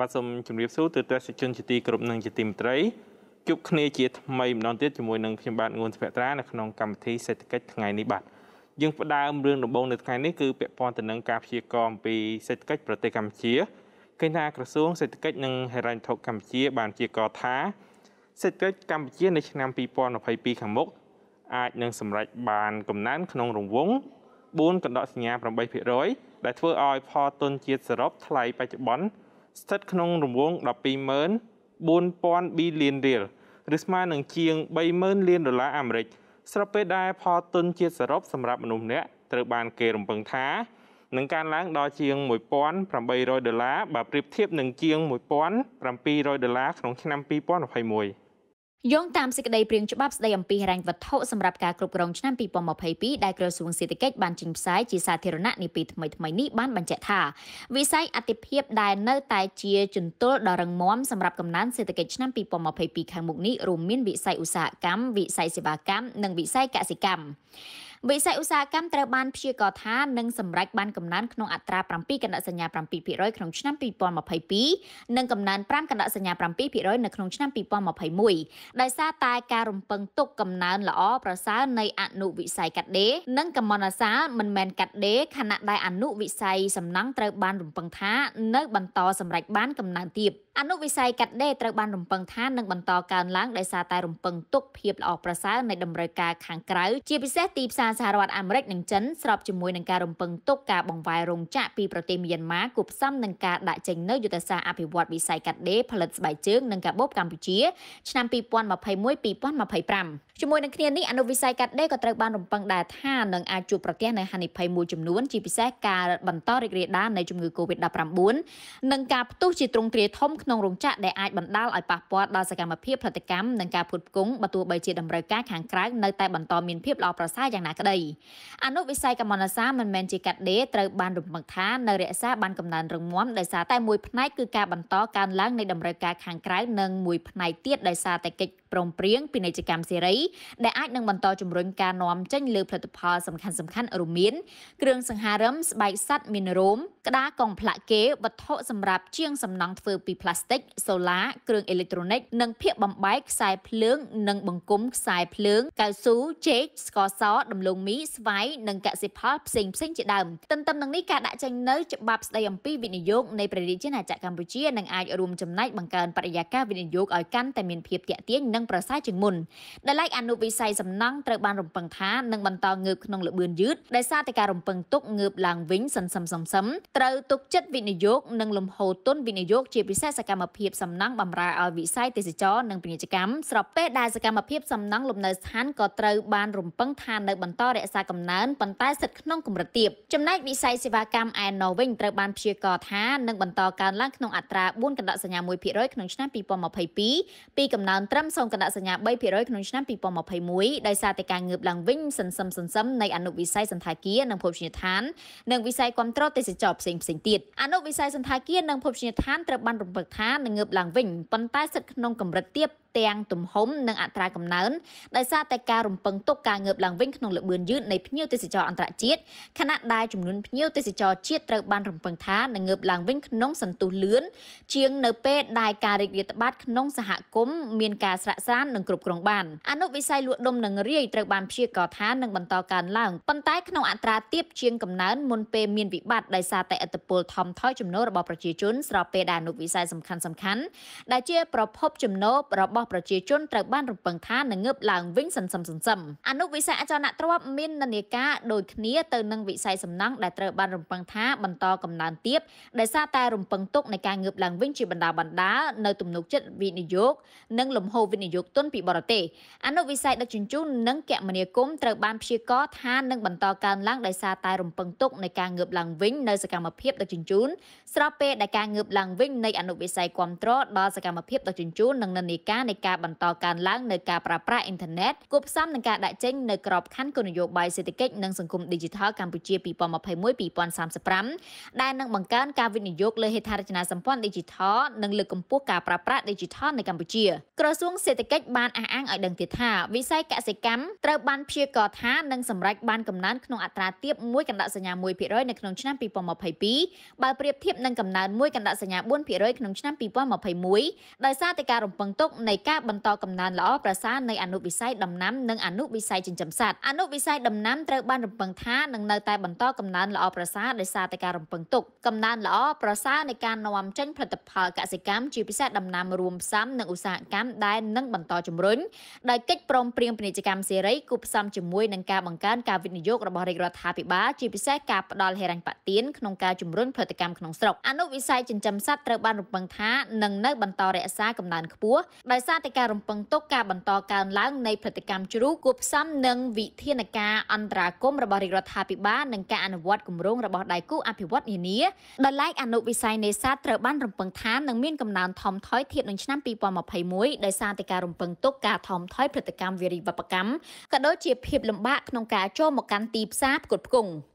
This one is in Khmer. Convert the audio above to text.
បាទសូមជម្រាបសួរទស្សនិកជនជាទីគោរពនិងជាទីមេត្រីជួបគ្នាជាថ្មីម្ដងទៀតជាមួយនឹងខ្ញុំបាទងួនសុភត្រានៅក្នុងកម្មវិធីសេដ្ឋកិច្ចថ្ងៃនេះបាទយើងផ្ដើមរឿងដំបូងនៅថ្ងៃនេះគឺពាក់ព័ន្ធទៅនឹងការព្យាករណ៍អំពីសេដ្ឋកិច្ចប្រទេសកម្ពុជាឃើញថាក្រសួងសេដ្ឋកិច្ចនិងហិរញ្ញវត្ថុកម្ពុជា បានព្យាករណ៍ថាសេដ្ឋកិច្ចកម្ពុជានៅឆ្នាំ2022ខាងមុខអាចនឹងសម្រេចបានកំណើនក្នុងរង្វង់4កណ្ដកសញ្ញា8%ដែលធ្វើឲ្យផលទុនជាតិសរុបថ្លៃបច្ចុប្បន្ន ស្ថិតក្នុងរង្វង់124000 billion riel ឬស្មើនឹងជាង30000លានដុល្លារអាមេរិកស្របពេលដែលផលទុនជាតិសរុបសម្រាប់មនុស្សម្នាក់ត្រូវបានគេរំពឹងថានឹងកើនឡើងដល់ជាង1800ដុល្លារបើប្រៀបធៀបនឹងជាង1700ដុល្លារក្នុងឆ្នាំ2021 យោងតាមសេចក្តីព្រាងច្បាប់ស្តីអំពីហិរញ្ញវត្ថុសម្រាប់ការគ្រប់គ្រងឆ្នាំ2022ដែលក្រសួងសេដ្ឋកិច្ចបានចេញផ្សាយជាសាធារណៈនាពេលថ្មីៗនេះបានបញ្ជាក់ថាវិស័យអតិភិបដែលនៅតែជាជំទល់ដ៏រឹងមាំសម្រាប់កំណើនសេដ្ឋកិច្ចឆ្នាំ2022ខាងមុខនេះរួមមានវិស័យឧស្សាហកម្មវិស័យសេវាកម្មនិងវិស័យកសិកម្ម វិស័យឧស្សាហកម្មត្រូវបានព្យាករថានឹងសម្រេចបានកំណើនក្នុងអត្រា7កណ្ដកសញ្ញា7%ក្នុងឆ្នាំ2022និងកំណើន5កណ្ដកសញ្ញា7%នៅក្នុងឆ្នាំ2021ដោយសារតែការរំពឹងទុកកំណើនល្អប្រសើរនៃអនុវិស័យកាត់ដេរនិងកម្មនសាលមិនមែនកាត់ដេរខណៈដែលអនុវិស័យសំណង់ត្រូវបានរំពឹងថានៅបន្តសម្រេចបានកំណើនទៀតអនុវិស័យកាត់ដេរត្រូវបានរំពឹងថានឹងបន្តកើនឡើងដោយសារតែរំពឹងទុកភាពល្អប្រសើរនៃតម្រូវការខាងក្រៅជាពិសេសទីផ្សារសហរដ្ឋអាមេរិកនិងចិនស្របជាមួយនឹងការរំពឹងទុកការបង្វែររោងចក្រពីប្រទេសមីយ៉ាន់ម៉ាគូផ្សំនឹងការដាក់ចេញនូវយុទ្ធសាស្ត្រអភិវឌ្ឍវិស័យកាត់ដេរផលិតស្បែកជើងនិងកាបូបកម្ពុជាឆ្នាំ2021-2025ជាមួយនឹងគ្នានេះអនុវិស័យកាត់ដេរក៏ត្រូវបានរំពឹងដែរថានឹងអាចជួបប្រទះនូវហានិភ័យមួយចំនួនជាពិសេសការបន្តរីករាលដាលនៃជំងឺ Covid-19 និងការផ្ទុះជាទ្រង់ទ្រាយធំក្នុងរោងចក្រដែលអាចបណ្ដាលឲ្យប៉ះពាល់ដល់សកម្មភាពផលិតកម្មនិងការផ្គត់ផ្គង់បើទោះបីជាតម្រូវការខាងក្រៅនៅតែបន្តមានភាពល្អប្រសើរយ៉ាងណាក្តីអនុវិស័យកម្មនសាមិនមែនជាកាត់ដេរត្រូវបានរំពឹងថានៅរក្សាបានកំណើនរឹងមាំដោយសារតែមួយផ្នែកគឺការបន្តកើនឡើងនៃតម្រូវការខាងក្រៅនិងមួយផ្នែកទៀតដោយសារតែកិច្ច ព្រមព្រៀងពាណិជ្ជកម្មសេរីដែលអាចនឹងបន្តជំរុញការនាំចេញលើផលិតផលសំខាន់សំខាន់រួមមានគ្រឿងសង្ហារឹមស្បែកសត្វមានរោមក្តារកុងផ្លាក់គេវត្ថុសម្រាប់ជាងសំណង់ធ្វើពីផ្លាស្ទិកសូឡាគ្រឿងអេឡិចត្រូនិកនិងភាគបំបែកខ្សែភ្លើងនិងបង្គំខ្សែភ្លើងកៅស៊ូចេកស្ករសដំឡូងមីស្វាយនិងកសិផលផ្សេងផ្សេងជាដើមទន្ទឹមនឹងនេះការដាក់ចេញនៅច្បាប់ស្តីអំពីវិនិយោគនៃព្រះរាជាណាចក្រកម្ពុជានឹងអាចរួមចំណែកបង្កើនបរិយាកាសវិនិយោគឲ្យកាន់តែមានភាពទាក់ទាញនិងប្រសើរជាងមុនដែលឡែកអនុវិស័យសំណង់ត្រូវបានរំពឹងថានឹងបន្តងើបក្នុងល្បឿនយឺតដោយសារតែការរំពឹងទុកងើបឡើងវិញសន្សឹមសន្សឹមត្រូវទុកចិត្តវិនិយោគនិងលំហូរទុនវិនិយោគជាពិសេសសកម្មភាពសំណង់បម្រើឲ្យវិស័យទេសចរនិងពាណិជ្ជកម្មស្របពេលដែលសកម្មភាពសំណង់លំនៅស្ថានក៏ត្រូវបានរំពឹងថានៅបន្តរក្សាកំណើនប៉ុន្តែស្ថិតក្នុងកម្រិតទាបចំណែកវិស័យសេវាកម្មឯណូវិញត្រូវបានព្យាករណ៍ថានឹងបន្តកើនឡើងក្នុងអត្រា4កណ្ដកសញ្ញា1%ក្នុងឆ្នាំ2022ពីកំណើនត្រឹម0កណ្ដកសញ្ញា3%ក្នុងឆ្នាំ2021ដោយសារតែការងើបឡើងវិញសន្សឹមសន្សឹមនៃអនុវិស័យសន្តាគារនិងភោជនីយដ្ឋាននិងវិស័យគ្រប់គ្រងទេសចរផ្សេងផ្សេងទៀតអនុវិស័យសន្តាគារនិងភោជនីយដ្ឋានត្រូវបានរំពឹងថានឹងងើបឡើងវិញប៉ុន្តែស្ថិតក្នុងកម្រិតទាប ទាំងទំហំនិងអត្រាកំណើនដោយសារតែការរំពឹងទុកការងើបឡើងវិញក្នុងល្បឿនយឺតនៃភ្ញៀវទេសចរអន្តរជាតិខណៈដែលចំនួនភ្ញៀវទេសចរជាតិត្រូវបានរំពឹងថានឹងងើបឡើងវិញក្នុងសន្ទុះលឿនជាងនៅពេលដែលការរីករាលដាលក្នុងសហគមន៍មានការស្រាក់ស្រាននិងគ្រប់គ្រងបានអនុវិស័យលក់ដុំនិងរាយត្រូវបានព្យាករណ៍ថានឹងបន្តកើនឡើងប៉ុន្តែក្នុងអត្រាទាបជាងកំណើនមុនពេលមានវិបត្តិដោយសារតែឥទ្ធិពលថមថយចំណូលរបស់ប្រជាជនស្របពេលដែលអនុវិស័យសំខាន់ៗដែលជាប្រភពចំណូលរបស់ប្រជាជនត្រូវបានរំពឹងថានឹងងើបឡើងវិញសន្សឹមសន្សឹមអនុវិស័យអចលនទ្រព្យមាននានាការដូចគ្នាទៅនឹងវិស័យសំណង់ដែលត្រូវបានរំពឹងថាបន្តកំណើនទៀតដោយសារតែរំពឹងទុកនៃការងើបឡើងវិញជាបណ្ដាបណ្ដានៅទំនុកចិត្តវិនិយោគនិងលំហូរវិនិយោគទុនពីបរទេសអនុវិស័យដឹកជញ្ជូននិងគមនាគមន៍ត្រូវបានព្យាករណ៍ថានឹងបន្តកើនឡើងដោយសារតែរំពឹងទុកនៃការងើបឡើងវិញនៅសកម្មភាពដឹកជញ្ជូនស្របពេលដែលការងើបឡើងវិញនៃអនុវិស័យគ្រប់គ្រងដល់សកម្មភាពដឹកជញ្ជូននិងនិន្នាការនៃនៃការបន្តកើនឡើងនៅការប្រើប្រាស់អ៊ីនធឺណិតគួបផ្សំនឹងការដាក់ចេញនៅក្របខ័ណ្ឌគោលនយោបាយសេដ្ឋកិច្ចនិងសង្គមឌីជីថលកម្ពុជា2021-2035ដែលនឹងបង្កើនការវិនិយោគលើហេដ្ឋារចនាសម្ព័ន្ធឌីជីថលនិងលើកកម្ពស់ការប្រើប្រាស់ឌីជីថលនៅកម្ពុជាក្រសួងសេដ្ឋកិច្ចបានអះអាងឲ្យដឹងទៀតថាវិស័យកសិកម្មត្រូវបានព្យាករថានឹងសម្រេចបានកំណើនក្នុងអត្រាទាប1កណ្ដាក់សញ្ញា1%នៅក្នុងឆ្នាំ2022បើប្រៀបធៀបនឹងកំណើន1កណ្ដាក់សញ្ញា4%ក្នុងឆ្នាំ2021ដោយសារតែការរំពឹងទុកនៃការបន្តកំណើនល្អប្រសើរនៃអនុវិស័យដំណាំនិងអនុវិស័យចិញ្ចឹមសត្វអនុវិស័យដំណាំត្រូវបានរំពឹងថានឹងនៅតែបន្តកំណើនល្អប្រសើរដោយសារតែការរំពឹងទុកកំណើនល្អប្រសើរនៃការនាំចេញផលិតផលកសិកម្មជាពិសេសដំណាំរួមផ្សំនិងឧស្សាហកម្មដែលនឹងបន្តជំរុញដោយកិច្ចព្រមព្រៀងពាណិជ្ជកម្មសេរីគូផ្សំជាមួយនឹងការបង្កើនការវិនិយោគរបស់រាជរដ្ឋាភិបាលជាពិសេសការផ្ដល់ហិរញ្ញប្បទានក្នុងការជំរុញផលិតកម្មក្នុងស្រុកអនុវិស័យចិញ្ចឹមសត្វត្រូវបានរំពឹងថានឹងនៅបន្តរក្សាកំណើនខ្ពស់ដោយសារតែការរំពឹងទុកការបន្តកើនឡើងនៃផលិតកម្មជ្រូកគួបផ្សំនឹងវិធានការអន្តរាគមរបស់រាជរដ្ឋាភិបាលនិងការអនុវត្តគម្រោងរបស់ដៃគូអភិវឌ្ឍនានាដែលឡែកអនុវិស័យនេសាទត្រូវបានរំពឹងថានឹងមានកំណើនថមថយធៀបនឹងឆ្នាំ2021ដោយសារតែការរំពឹងទុកការថមថយផលិតកម្មវារីវប្បកម្មក៏ដូចជាភាពលំបាកក្នុងការចូលមកកាន់ទីផ្សារផ្គត់ផ្គង់។